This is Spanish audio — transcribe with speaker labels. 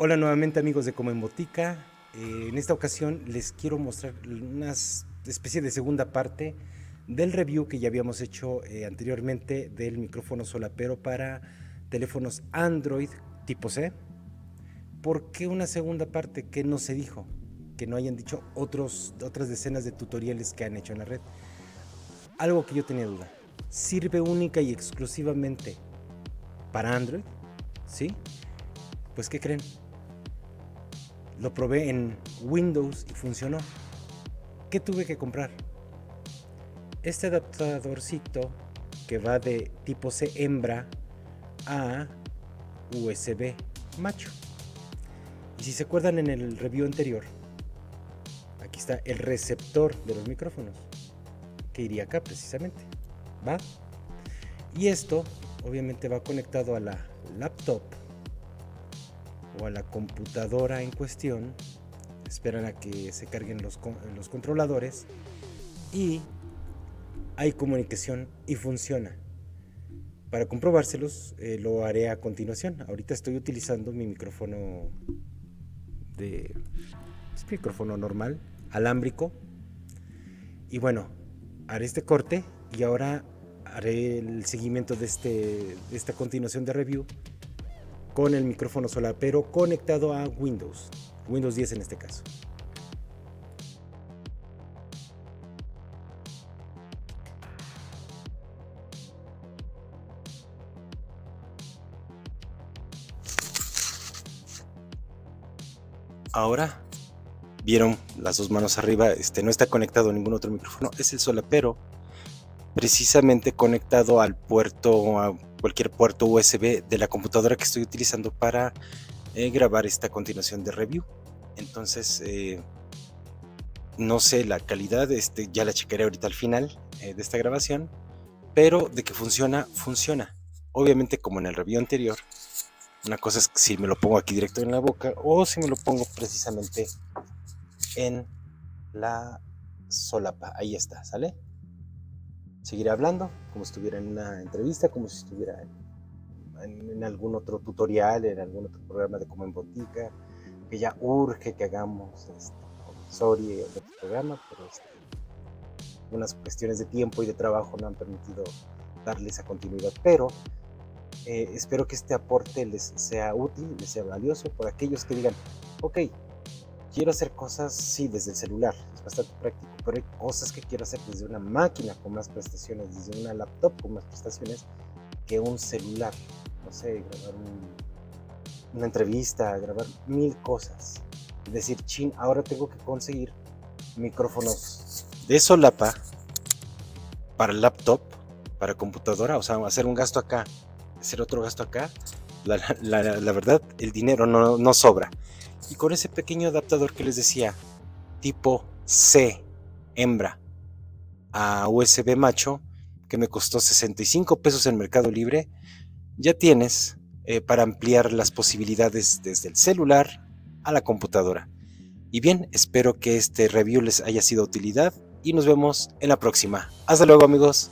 Speaker 1: Hola nuevamente amigos de Como en Botica. Eh, en esta ocasión les quiero mostrar una especie de segunda parte del review que ya habíamos hecho eh, anteriormente del micrófono solapero para teléfonos Android tipo C. ¿Por qué una segunda parte que no se dijo? Que no hayan dicho otros, otras decenas de tutoriales que han hecho en la red. Algo que yo tenía duda. ¿Sirve única y exclusivamente para Android? ¿Sí? Pues ¿qué creen? Lo probé en Windows y funcionó. ¿Qué tuve que comprar? Este adaptadorcito que va de tipo C hembra a USB macho. Y si se acuerdan en el review anterior, aquí está el receptor de los micrófonos, que iría acá precisamente. ¿Va? Y esto obviamente va conectado a la laptop a la computadora en cuestión. Esperan a que se carguen los, los controladores y hay comunicación y funciona. Para comprobárselos eh, lo haré a continuación. Ahorita estoy utilizando mi micrófono de micrófono normal, alámbrico. Y bueno, haré este corte y ahora haré el seguimiento de, este, de esta continuación de review con el micrófono solar, pero conectado a Windows, Windows 10 en este caso. Ahora vieron las dos manos arriba, este no está conectado a ningún otro micrófono, es el solapero precisamente conectado al puerto, a cualquier puerto USB de la computadora que estoy utilizando para eh, grabar esta continuación de review. Entonces, eh, no sé la calidad, este, ya la checaré ahorita al final eh, de esta grabación, pero de que funciona, funciona. Obviamente, como en el review anterior, una cosa es si me lo pongo aquí directo en la boca o si me lo pongo precisamente en la solapa. Ahí está, ¿sale? Seguir hablando, como si estuviera en una entrevista, como si estuviera en, algún otro tutorial, en algún otro programa de como en botica, que ya urge que hagamos este, sorry, otro programa, pero este, unas cuestiones de tiempo y de trabajo no han permitido darle esa continuidad. Pero eh, espero que este aporte les sea útil, les sea valioso por aquellos que digan, ok, quiero hacer cosas, sí, desde el celular, es bastante práctico, pero hay cosas que quiero hacer desde una máquina con más prestaciones, desde una laptop con más prestaciones que un celular. No sé, grabar una entrevista, grabar mil cosas. Es decir, chin, ahora tengo que conseguir micrófonos de solapa para laptop, para computadora, o sea, hacer un gasto acá, hacer otro gasto acá. La, la verdad, el dinero no, no sobra. Y con ese pequeño adaptador que les decía, tipo C, hembra, a USB macho, que me costó 65 pesos en Mercado Libre, ya tienes eh, para ampliar las posibilidades desde el celular a la computadora. Y bien, espero que este review les haya sido de utilidad y nos vemos en la próxima. Hasta luego amigos.